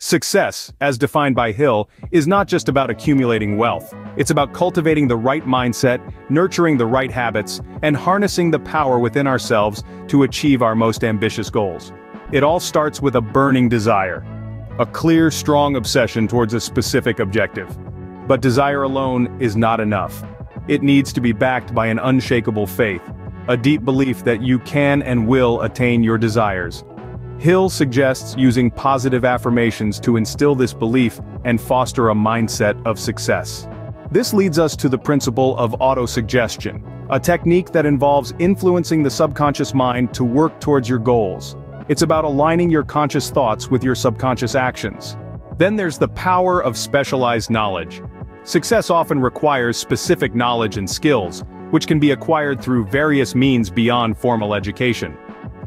Success, as defined by Hill, is not just about accumulating wealth. It's about cultivating the right mindset, nurturing the right habits, and harnessing the power within ourselves to achieve our most ambitious goals. It all starts with a burning desire. A clear, strong obsession towards a specific objective. But desire alone is not enough. It needs to be backed by an unshakable faith, a deep belief that you can and will attain your desires. Hill suggests using positive affirmations to instill this belief and foster a mindset of success. This leads us to the principle of autosuggestion, a technique that involves influencing the subconscious mind to work towards your goals. It's about aligning your conscious thoughts with your subconscious actions. Then there's the power of specialized knowledge. Success often requires specific knowledge and skills, which can be acquired through various means beyond formal education.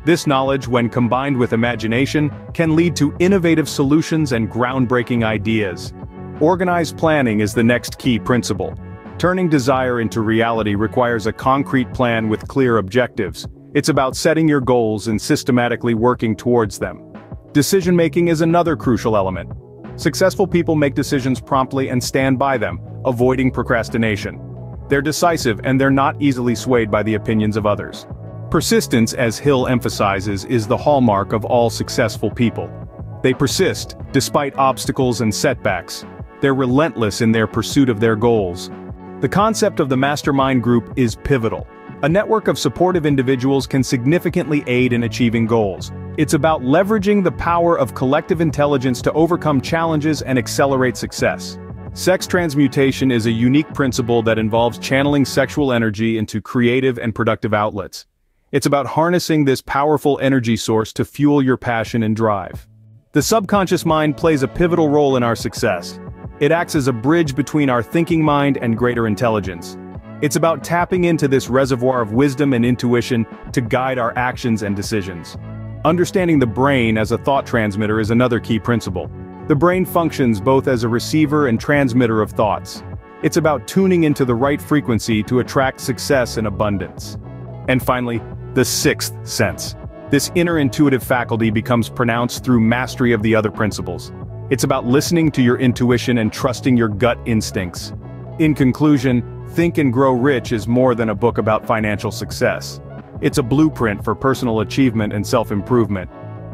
This knowledge, when combined with imagination, can lead to innovative solutions and groundbreaking ideas. Organized planning is the next key principle. Turning desire into reality requires a concrete plan with clear objectives. It's about setting your goals and systematically working towards them. Decision-making is another crucial element. Successful people make decisions promptly and stand by them, avoiding procrastination. They're decisive and they're not easily swayed by the opinions of others. Persistence, as Hill emphasizes, is the hallmark of all successful people. They persist, despite obstacles and setbacks. They're relentless in their pursuit of their goals. The concept of the mastermind group is pivotal. A network of supportive individuals can significantly aid in achieving goals. It's about leveraging the power of collective intelligence to overcome challenges and accelerate success. Sex transmutation is a unique principle that involves channeling sexual energy into creative and productive outlets. It's about harnessing this powerful energy source to fuel your passion and drive. The subconscious mind plays a pivotal role in our success. It acts as a bridge between our thinking mind and greater intelligence. It's about tapping into this reservoir of wisdom and intuition to guide our actions and decisions. Understanding the brain as a thought transmitter is another key principle. The brain functions both as a receiver and transmitter of thoughts. It's about tuning into the right frequency to attract success and abundance. And finally, the sixth sense. This inner intuitive faculty becomes pronounced through mastery of the other principles. It's about listening to your intuition and trusting your gut instincts. In conclusion, Think and Grow Rich is more than a book about financial success. It's a blueprint for personal achievement and self-improvement.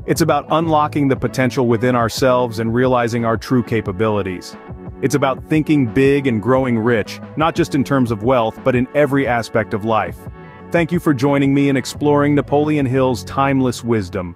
It's about unlocking the potential within ourselves and realizing our true capabilities. It's about thinking big and growing rich, not just in terms of wealth but in every aspect of life. Thank you for joining me in exploring Napoleon Hill's timeless wisdom.